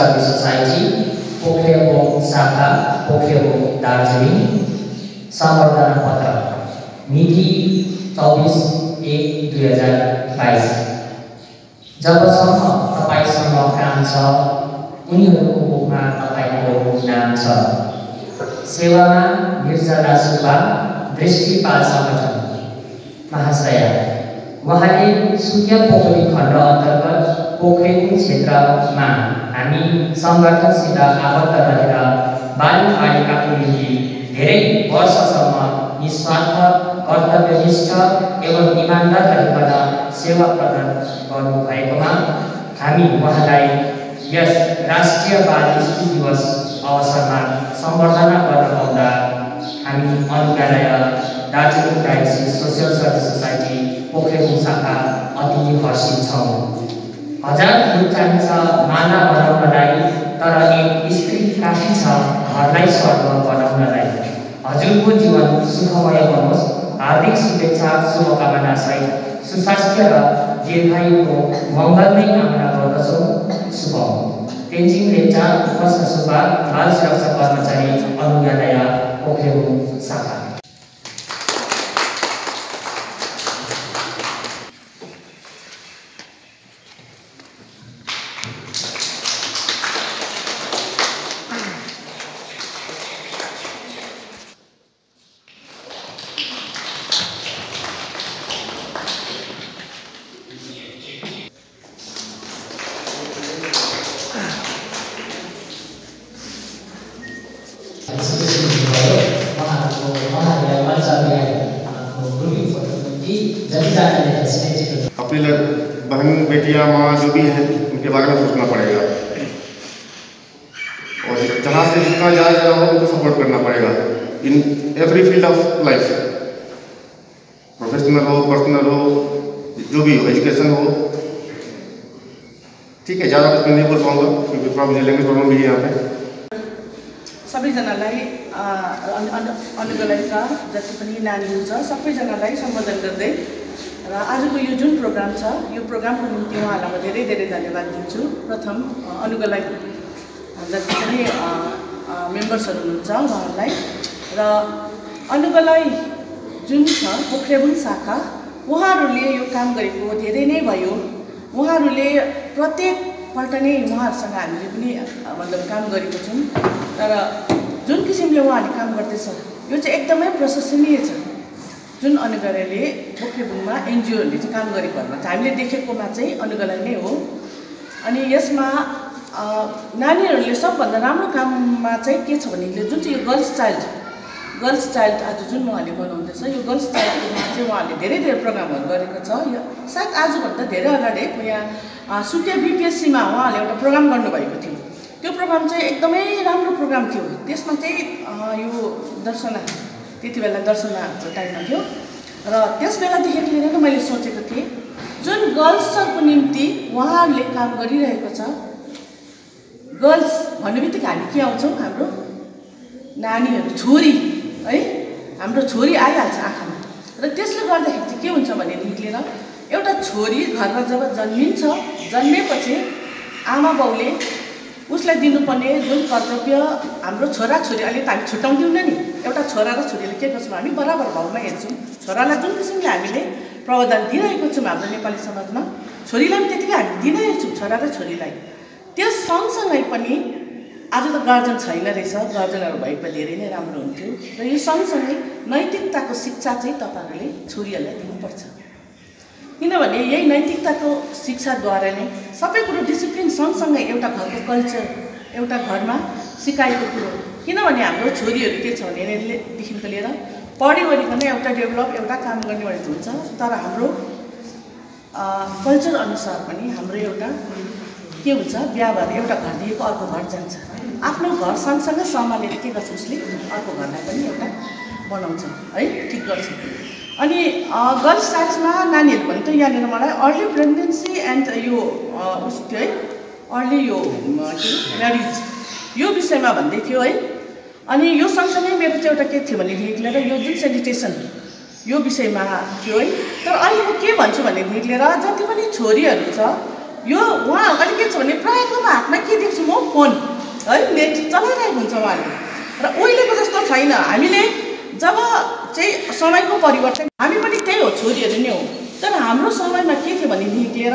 Service society पोखरेबोङ शाखा पोखरेबोङ दार्जिलिङ सम्बर्धना पत्र मिति चौबिस एक दुई हजार बाइस जबसम्म तपाईँसँग काम छ उनीहरूको मुखमा तपाईँको नाम छ सेवामा निर्जला सुब्बा दृष्टिपाल सङ्गठन महाशया उहाँले सूर्य पोखरी खण्ड अन्तर्गत पोखरेबुङ क्षेत्रमा हामी सङ्गठनसित आबद्ध रहेर बाल बालिकाको निम्ति धेरै वर्षसम्म निस्वार्थ कर्तव्यनिष्ठ एवं इमान्दार रहिकन सेवा प्रदान गर्नुभएकोमा हामी उहाँलाई यस राष्ट्रिय बाल स्त्री दिवस अवसरमा सम्बर्धना गर्न पाउँदा हामी अनुकालय Darjeeling diocese social service society Pokhrebung शाखा अति हर्षित छौँ हजार फुल चाहिन्छ माला बनाउनलाई तर एक स्त्री काफी छ घरलाई स्वर्ग बनाउनलाई। हजुरको जीवन सुखमय बनोस् हार्दिक शुभेच्छा शुभकामना सहित। सुस्वास्थ्य र दीर्घायुको मङ्गल नै कामना गर्दछौँ। शुभ। तेन्जिङ लेप्चा उपस्थ सुब्बा बाल सुरक्षा कर्मचारी अनुज्ञालय पोखरेबुङ शाखा हैं बारे में सोचना पड़ेगा और जहाँ से जितना जाया जा हो उनको सपोर्ट करना पड़ेगा in every field of life professional हो पर्सनल हो जो भी हो एजुकेशन हो ठीक है ज़्यादा कुछ मैं नहीं बोल पाऊँगा क्योंकि थोड़ा मुझे लैंग्वेज प्रॉब्लम भी है यहाँ पे सबैजनालाई अनुगलयका जति पनि नानीहरू छ सबैजनालाई सम्बोधन गर्दै र आजको यो जुन प्रोग्राम छ यो प्रोग्रामको निम्ति उहाँहरूलाई म धेरै धेरै धन्यवाद दिन्छु। प्रथम अनुगलय जति पनि मेम्बर्सहरू हुनुहुन्छ उहाँहरूलाई। र अनुगलय जुन छ पोखरेबुङ शाखा उहाँहरूले यो काम गरेको धेरै नै भयो। उहाँहरूले प्रत्येकपल्ट नै उहाँहरूसँग हामीले पनि मतलब काम गरेको छौँ। तर जुन किसिमले उहाँहरूले काम गर्दैछ यो चाहिँ एकदमै प्रशंसनीय छ। जुन अनुगलयले पोखरेबुङमा एनजिओहरूले चाहिँ काम गरेकोहरूमा चाहिँ हामीले देखेकोमा चाहिँ अनुगलय नै हो। अनि यसमा नानीहरूले सबभन्दा राम्रो काममा चाहिँ के छ भनेदेखि जुन चाहिँ यो गर्ल्स चाइल्ड गर्ल्स चाइल्ड आज जुन उहाँले बनाउँदैछ यो गर्ल्स चाइल्डमा चाहिँ उहाँहरूले धेरै धेरै प्रोग्रामहरू गरेको छ। यो सायद आजभन्दा धेरै अगाडि यहाँ सुकिया बिपिएससीमा उहाँहरूले एउटा प्रोग्राम गर्नुभएको थियो। त्यो प्रोग्राम चाहिँ एकदमै राम्रो प्रोग्राम थियो। त्यसमा चाहिँ यो दर्शना त्यति बेला दर्शनाहरूको टाइममा थियो र त्यस बेलादेखि लिएर मैले सोचेको थिएँ जुन गर्ल्सहरूको निम्ति उहाँहरूले काम गरिरहेको छ गर्ल्स भन्ने बित्तिकै हामी के आउँछौँ? हाम्रो नानीहरू छोरी है? हाम्रो छोरी आइहाल्छ आँखामा। र त्यसले गर्दाखेरि चाहिँ के हुन्छ भनेदेखि लिएर एउटा छोरी घरमा जब जन्मिन्छ जन्मेपछि आमा बाउले उसलाई दिनुपर्ने जुन कर्तव्य हाम्रो छोराछोरी अहिले त हामी छुट्याउँदैनौँ नि। एउटा छोरा र छोरीले के गर्छौँ हामी बराबर भावमा हेर्छौँ। छोरालाई जुन किसिमले हामीले प्रावधान दिइरहेको छौँ हाम्रो नेपाली समाजमा छोरीलाई पनि त्यतिकै हामी दिइरहेको छौँ छोरा र छोरीलाई। त्यस सँगसँगै पनि आज त गार्जन छैन रहेछ गार्जनहरू भएको धेरै नै राम्रो हुन्थ्यो। र यो सँगसँगै नैतिकताको शिक्षा चाहिँ तपाईँहरूले छोरीहरूलाई दिनुपर्छ। किनभने यही नैतिकताको शिक्षाद्वारा नै सबै कुरो डिसिप्लिन सँगसँगै एउटा घरको कल्चर एउटा घरमा सिकाएको कुरो किनभने हाम्रो छोरीहरू के छ भनेदेखिको लिएर पढ्यो भने एउटा डेभलप एउटा काम गर्ने भने हुन्छ। तर हाम्रो कल्चर अनुसार पनि हाम्रो एउटा के हुन्छ बिहा भएर एउटा घरदेखिको अर्को घर जान्छ। आफ्नो घर सँगसँगै सम्हालेर के गर्छ उसले अर्को घरलाई पनि एउटा बनाउँछ है? ठिक गर्छ। अनि गर्ल्स साइन्समा नानीहरू भने त यहाँनिर मलाई अर्ली प्रेग्नेन्सी एन्ड यो उस थियो है? अर्ली यो म्यारिज। यो विषयमा भन्दै थियो है? अनि यो सँगसँगै मेरो चाहिँ एउटा के थियो भनेदेखि लिएर यो जुन सेनिटेसन यो विषयमा थियो है? तर अहिले म के भन्छु भनेदेखि लिएर जति पनि छोरीहरू छ यो उहाँहरूको अहिले के छ भने प्रायःको हातमा के देख्छु म? फोन है? नेट चलाइरहेको हुन्छ उहाँले। र उहिलेको जस्तो छैन। हामीले जब चाहिँ समयको परिवर्तन हामी पनि त्यही हो छोरीहरू नै हो। तर हाम्रो समयमा के थियो भनेदेखि लिएर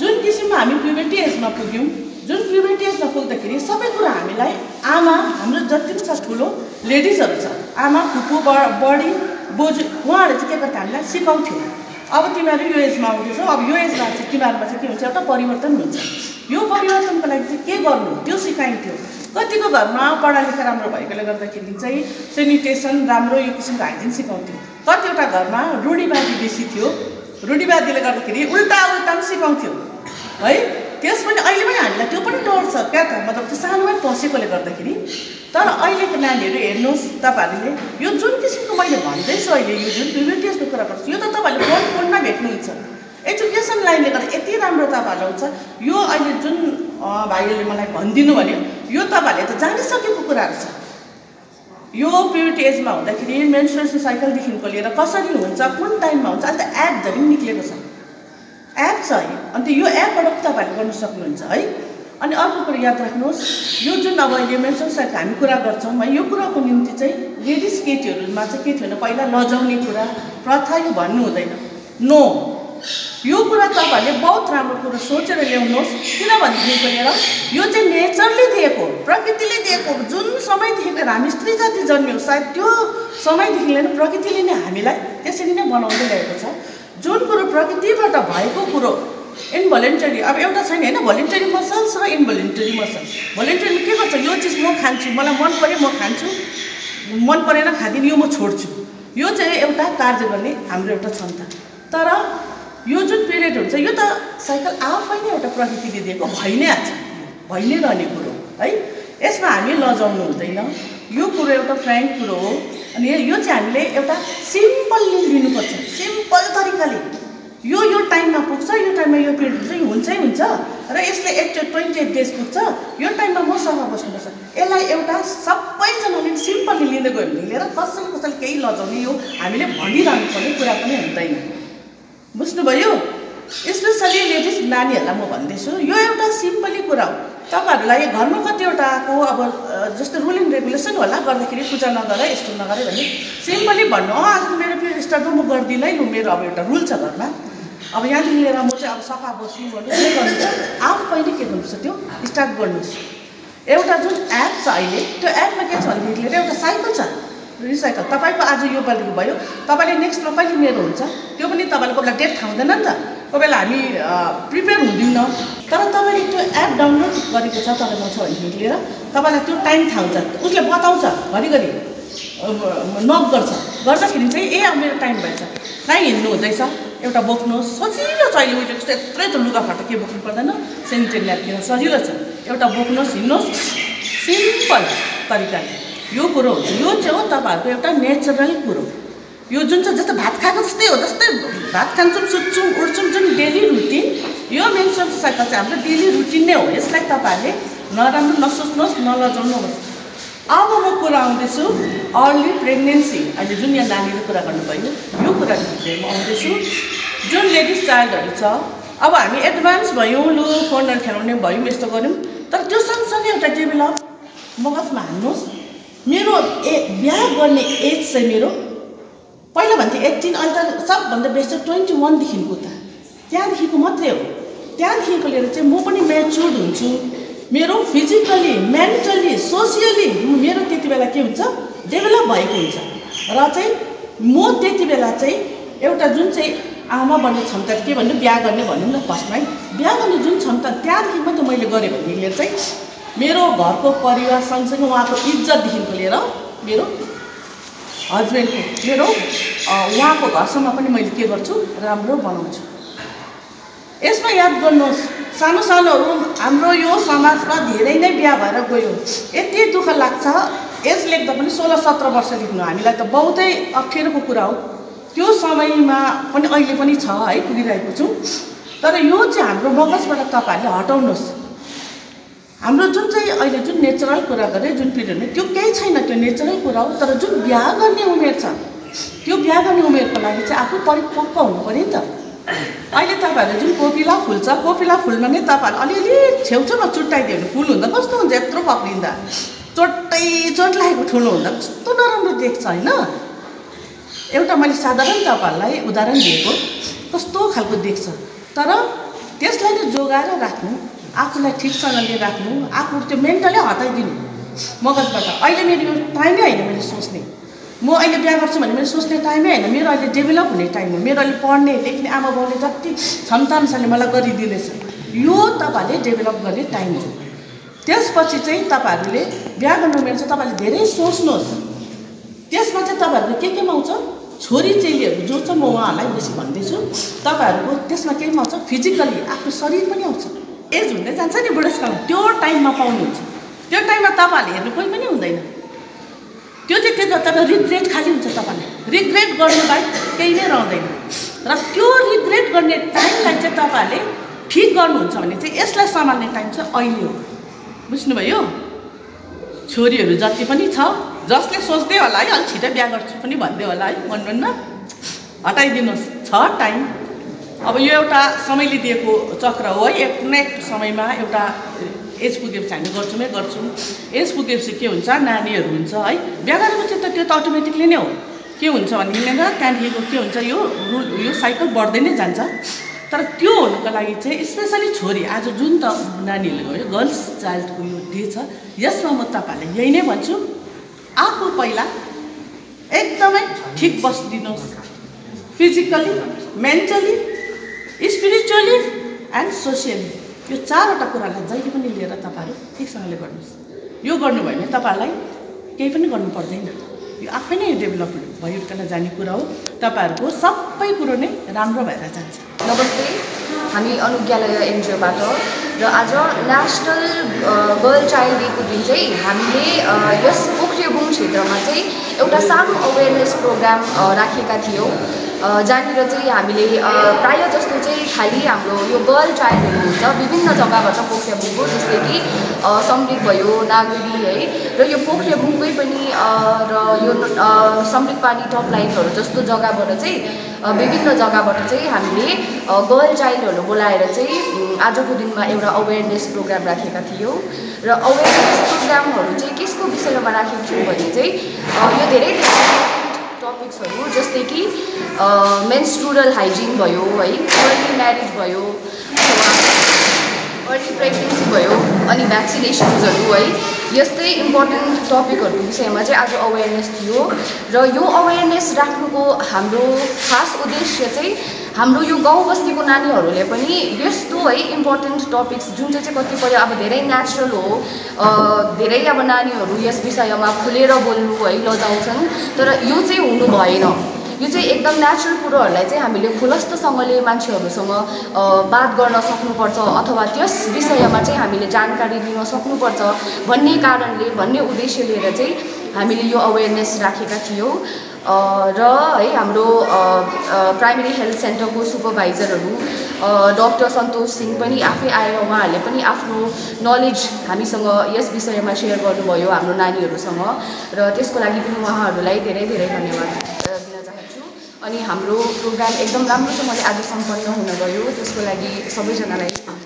जुन किसिममा हामी प्युबर्टी एजमा पुग्यौँ जुन प्युबर्टी एजमा पुग्दाखेरि सबै कुरा हामीलाई आमा हाम्रो जति पनि छ ठुलो लेडिजहरू छ आमा फुपू बडी बोजू उहाँहरूले चाहिँ के गर्छ हामीलाई सिकाउँथ्यो अब तिमीहरू यो एजमा आउँदैछौ अब यो एजमा चाहिँ तिमीहरूमा चाहिँ के हुन्छ एउटा परिवर्तन हुन्छ। यो परिवर्तनको लागि चाहिँ के गर्नु? त्यो सिकाइन्थ्यो। कतिको घरमा पढा लेखा राम्रो भएकोले गर्दाखेरि चाहिँ सेनिटेसन राम्रो यो किसिमको हाइजिन सिकाउँथ्यो। कतिवटा घरमा रूढिवादी बेसी थियो। रूढिवादीले गर्दाखेरि उल्टा उल्टा पनि सिकाउँथ्यो। है? त्यस पनि अहिले पनि हामीलाई त्यो पनि डर छ। क्या त? मतलब त्यो सानोमै पसेकोले गर्दाखेरि। तर अहिलेको नानीहरू हेर्नुहोस् तपाईँहरूले यो जुन किसिमको मैले भन्दैछु अहिले यो जुन प्रिभेन्टिभको कुरा गर्छु यो त तपाईँहरूले फोन फोनमा भेट्नुहुन्छ। एजुकेसन लाइनले गर्दा यति राम्रो तपाईँहरूलाई हुन्छ यो अहिले जुन अँ, भाइहरूले मलाई भनिदिनु भन्यो यो तपाईँहरूले त जानिसकेको कुराहरू छ। यो प्युरिटी एजमा हुँदाखेरि मेन्सुरेसन साइकलदेखिको लिएर कसरी हुन्छ कुन टाइममा हुन्छ अहिले त एप धरि निक्लेको छ। एप छ है अन्त यो एपबाट पनि तपाईँहरूले गर्नु सक्नुहुन्छ है। अनि अर्को कुरा याद राख्नुहोस् यो जुन अब अहिले मेन्सुरेसन साइकल हामी कुरा गर्छौँ है यो कुराको निम्ति चाहिँ लेडिज केटीहरूमा चाहिँ के थियो भने पहिला लजाउने कुरा प्रथा यो भन्नु हुँदैन। नो। यो कुरा तपाईँहरूले बहुत राम्रो कुरो सोचेर ल्याउनुहोस्। किनभनेदेखिको लिएर यो चाहिँ नेचरले दिएको प्रकृतिले दिएको। जुन समयदेखि लिएर हामी स्त्री जाति जन्म्यौँ सायद त्यो समयदेखि लिएर प्रकृतिले नै हामीलाई त्यसरी नै बनाउँदै ल्याएको छ। जुन कुरो प्रकृतिबाट भएको कुरो इन्भोलेन्टरी अब एउटा छैन होइन? भोलिन्टरी मसल्स र इन्भोलिन्टरी मसल्स भोलिन्टरी के गर्छ? यो चिज म खान्छु मलाई मन पऱ्यो म खान्छु। मन परेन खाँदिनँ यो म छोड्छु। यो चाहिँ एउटा कार्य गर्ने हाम्रो एउटा क्षमता। तर यो जुन पिरियड हुन्छ यो त साइकल आफै नै एउटा प्रकृतिले दिएको भइ नै हाल्छ भइ नै रहने कुरो है यसमा हामी लजाउनु हुँदैन। यो कुरो एउटा फ्रेङ्क कुरो हो अनि यो चाहिँ हामीले एउटा सिम्पल्ली लिनुपर्छ सिम्पल तरिकाले। यो यो टाइममा पुग्छ यो टाइममा यो पिरियड हुन्छ हुन्छै हुन्छ। र यसले एट ट्वेन्टी एट डेज पुग्छ यो टाइममा मसँग बस्नुपर्छ। यसलाई एउटा सबैजनाले सिम्पल्ली लिँदै गयो भने लिएर कसैले कसैले केही लजाउने यो हामीले भनिरहनु पर्ने कुरा पनि हुँदैन। बुझ्नुभयो? स्पेसली लेडिज नानीहरूलाई म भन्दैछु यो एउटा सिम्पली कुरा हो। तपाईँहरूलाई घरमा कतिवटाको अब जस्तो रुल एन्ड रेगुलेसन होला गर्दाखेरि पूजा नगर यस्तो नगर भने सिम्पली भन्नु अँ आज मेरो पिरियड स्टार्ट भयो म गर्दिनँ है मेरो अब एउटा रुल छ घरमा। अब यहाँदेखि लिएर म चाहिँ अब सफा बस्नु गर्नु के गर्नु आफैले के गर्नुपर्छ त्यो स्टार्ट गर्नुहोस्। एउटा जुन एप छ अहिले त्यो एपमा के छ भनेदेखि लिएर एउटा साइकल छ। रिसाइकल। तपाईँको आज यो पालिको भयो। तपाईँले नेक्स्टमा कहिले मेरो हुन्छ? त्यो पनि तपाईँले कोही बेला डेट थाहा हुँदैन नि त। कोही बेला हामी प्रिपेयर हुँदैनौँ। तर तपाईँले त्यो एप डाउनलोड गरेको छ तपाईँमा छ भनेदेखि लिएर तपाईँलाई त्यो टाइम थाहा हुन्छ उसले बताउँछ घरिघरि नक गर्छ। गर्दाखेरि चाहिँ ए अब मेरो टाइम भएछ। कहीँ हिँड्नु हुँदैछ? एउटा बोक्नुहोस् सजिलो छ अहिले उहिले जस्तो यत्रै त लुगाफाटा के बोक्नु पर्दैन। सेनिटरी न्यापकिन सजिलो छ? एउटा बोक्नुहोस् हिँड्नुहोस्। सिम्पल तरिकाले। यो कुरो हुन्छ। यो चाहिँ हो तपाईँहरूको एउटा नेचरल कुरो। यो जुन चाहिँ जस्तो भात खाएको जस्तै हो जस्तै भात खान्छौँ सुत्छौँ उठ्छौँ जुन डेली रुटिन यो मेन्सुरल साइकल चाहिँ हाम्रो डेली रुटिन नै हो। यसलाई तपाईँहरूले नराम्रो नसोच्नुहोस् नलजाउनुहोस्। अब म कुरा आउँदैछु अर्ली प्रेग्नेन्सी अहिले जुन यहाँ नानीले कुरा गर्नुभयो यो कुरा म आउँदैछु। जुन लेडिज चाइल्डहरू छ अब हामी एडभान्स भयौँ लु फोनहरू खेलाउने भयौँ यस्तो गऱ्यौँ तर त्यो सँगसँगै एउटा डेभलप मगजमा हाल्नुहोस् मेरो ए बिहा गर्ने एज चाहिँ मेरो पहिला भन्थेँ एट्टिन अहिले त सबभन्दा बेस्ट चाहिँ ट्वेन्टी वानदेखिको उता। त्यहाँदेखिको मात्रै हो। त्यहाँदेखिको लिएर चाहिँ म पनि म्याच्योर्ड हुन्छु। मेरो फिजिकली मेन्टली सोसियली मेरो त्यति बेला के हुन्छ? डेभलप भएको हुन्छ। र चाहिँ म त्यति बेला चाहिँ एउटा जुन चाहिँ आमा बन्ने क्षमता के भन्नु? बिहा गर्ने भनौँ न फर्स्टमै बिहा गर्ने जुन क्षमता त्यहाँदेखि मात्रै मैले गरेँ भनेदेखि चाहिँ मेरो घरको परिवार सँगसँगै उहाँको इज्जतदेखिको लिएर मेरो हस्बेन्डको मेरो उहाँको घरसम्म पनि मैले के गर्छु राम्रो बनाउँछु। यसमा याद गर्नुहोस् सानो सानोहरू हाम्रो यो समाजमा धेरै नै बिहा भएर गयो। यति दुःख लाग्छ एज लेख्दा पनि सोह्र सत्र वर्ष लेख्नु हामीलाई त बहुतै अप्ठ्यारोको कुरा हो। त्यो समयमा पनि अहिले पनि छ है पुगिरहेको छौँ। तर यो चाहिँ हाम्रो मगजबाट तपाईँहरूले हटाउनुहोस्। हाम्रो जुन चाहिँ अहिले जुन नेचरल कुरा गरेँ जुन पिरियडमा त्यो केही छैन त्यो नेचरल कुरा हो तर जुन बिहा गर्ने उमेर छ त्यो बिहा गर्ने उमेरको लागि चाहिँ आफू परिपक्व हुनु पऱ्यो नि त। अहिले तपाईँहरूले जुन कोपिला फुल छ कोपिला फुलमा नै तपाईँहरूले अलिअलि छेउछाउमा चुट्टाइदियो भने फुल हुँदा कस्तो हुन्छ यत्रो पक्रिँदा? चोटै चोट लागेको ठुलो हुँदा कस्तो नराम्रो देख्छ होइन? एउटा मैले साधारण तपाईँहरूलाई उदाहरण दिएको कस्तो खालको देख्छ। तर त्यसलाई नै जोगाएर राख्नु आफूलाई ठिकसँगले राख्नु आफू त्यो मेन्टलै हटाइदिनु। मगजबाट। अहिले मेरो टाइमै होइन मैले सोच्ने। म अहिले बिहा गर्छु भने मैले सोच्ने टाइमै होइन। मेरो अहिले डेभलप हुने टाइम हो। मेरो अहिले पढ्ने लेख्ने आमा बाउले जति क्षमता अनुसारले मलाई गरिदिँदैछ यो तपाईँहरूले डेभलप गर्ने टाइम हो। त्यसपछि चाहिँ तपाईँहरूले बिहा गर्नु चाहिँ तपाईँहरूले धेरै सोच्नुहोस्। त्यसमा चाहिँ तपाईँहरूको के केमा आउँछ? छोरी चेलीहरू जो छ म उहाँहरूलाई बेसी भन्दैछु। तपाईँहरूको त्यसमा केमा आउँछ? फिजिकल्ली आफ्नो शरीर पनि आउँछ। एज हुँदै जान्छ नि बुढेसकालमा त्यो टाइममा पाउनुहुन्छ। त्यो टाइममा तपाईँहरूले हेर्नु कोही पनि हुँदैन। त्यो चाहिँ त्यो तपाईँ रिग्रेट खालि हुन्छ तपाईँले रिग्रेट गर्नु बाहेक केही नै रहँदैन। र त्यो रिग्रेट गर्ने टाइमलाई चाहिँ तपाईँहरूले ठिक गर्नुहुन्छ भने चाहिँ यसलाई सम्हाल्ने टाइम चाहिँ अहिले हो। बुझ्नुभयो? छोरीहरू जति पनि छ जसले सोच्दै होला है अलिक छिटो बिहा गर्छु पनि भन्दै होला है भन्नुहुन्न हटाइदिनुहोस्। छ टाइम। अब यो एउटा समयले दिएको चक्र हो। है एक न एक समयमा एउटा एज पुगेपछि हामी गर्छौँ गर्छौँ। एज पुगेपछि के हुन्छ? नानीहरू हुन्छ है। बिहा गरेपछि त त्यो त अटोमेटिकली नै हो। के हुन्छ भनेदेखि त्यहाँदेखिको के हुन्छ? यो रुल यो साइकल बढ्दै नै जान्छ। तर त्यो हुनुको लागि चाहिँ स्पेसली छोरी आज जुन त नानीहरूले यो गर्ल्स चाइल्डको यो डे छ यसमा म तपाईँहरूलाई यही नै भन्छु। आफू पहिला एकदमै ठिक बसिदिनुहोस् physically mentally spiritually and socially यो चारवटा कुरालाई जहिले पनि लिएर तपाईँहरू ठिकसँगले गर्नुहोस्। यो गर्नुभयो भने तपाईँहरूलाई केही पनि गर्नु पर्दैन। यो आफै नै डेभलप भइकन जाने कुरा हो। तपाईँहरूको सबै कुरो नै राम्रो भएर जान्छ। नमस्ते। हामी अनुज्ञालय एनजिओबाट र आज नेसनल गर्ल चाइल्ड डेको दिन चाहिँ हामीले यस पोखरेबुङ क्षेत्रमा चाहिँ एउटा सानो अवेरनेस प्रोग्राम राखेका थियौँ। जहाँनिर चाहिँ हामीले प्रायः जस्तो चाहिँ खालि हाम्रो यो गर्ल चाइल्डहरू हुन्छ विभिन्न जग्गाबाट पोखरेबुङको जस्तै कि सम्रिक भयो नागरी है। र यो पोखरेबुङकै पनि र यो सम्रिक पानी टप लाइनहरू जस्तो जग्गाबाट चाहिँ विभिन्न जग्गाबाट चाहिँ हामीले गर्ल चाइल्डहरू बोलाएर चाहिँ आजको दिनमा एउटा अवेरनेस प्रोग्राम राखेका थियौँ। र अवेरनेस प्रोग्रामहरू चाहिँ केसको विषयमा राखेको थियौँ भने चाहिँ यो धेरै टपिक्सहरू जस्तै कि मेन्स्ट्रुरल हाइजिन भयो है अर्ली म्यारिज भयो अथवा अर्ली प्रेग्नेन्सी भयो अनि भ्याक्सिनेसन्सहरू है यस्तै इम्पोर्टेन्ट टपिकहरूको विषयमा चाहिँ आज अवेरनेस थियो र यो अवेरनेस राख्नुको हाम्रो खास उद्देश्य चाहिँ हाम्रो यो गाउँ बस्तीको नानीहरूले पनि यस्तो है इम्पोर्टेन्ट टपिक्स जुन चाहिँ चाहिँ कतिपय अब धेरै नेचुरल हो धेरै अब नानीहरू यस विषयमा खुलेर बोल्नु है लजाउँछन् तर यो चाहिँ हुनु भएन। यो चाहिँ एकदम नेचुरल कुरोहरूलाई चाहिँ हामीले खुलस्तसँगले मान्छेहरूसँग बात गर्न सक्नुपर्छ अथवा त्यस विषयमा चाहिँ हामीले जानकारी दिन सक्नुपर्छ भन्ने कारणले भन्ने उद्देश्य लिएर चाहिँ हामीले यो अवेरनेस राखेका थियौँ। र है हाम्रो प्राइमेरी हेल्थ सेन्टरको सुपरभाइजरहरू डक्टर सन्तोष सिंह पनि आफै आएर उहाँहरूले पनि आफ्नो नलेज हामीसँग यस विषयमा सेयर गर्नुभयो हाम्रो नानीहरूसँग। र त्यसको लागि पनि उहाँहरूलाई धेरै धेरै धन्यवाद। अनि हाम्रो प्रोग्राम एकदम राम्रोसँगले आज सम्पन्न हुन गयो। त्यसको लागि सबैजनालाई